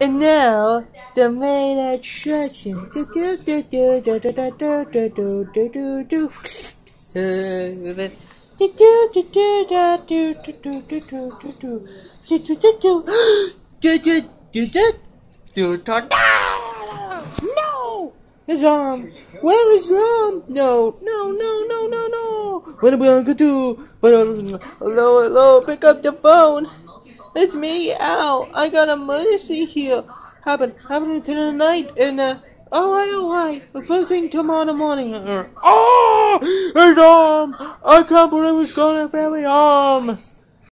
And now the main attraction. Do do do do do do do do do do do do. Uh, No! His arm! Where is his arm? No, no, no, no, no, no! What are we gonna do? Hello, hello, pick up the phone! It's me, Al. I got a emergency here. Happened, happened tonight, and uh, oh why, oh first thing tomorrow morning. Uh, oh, his arm! I can't believe he's gonna bury arm.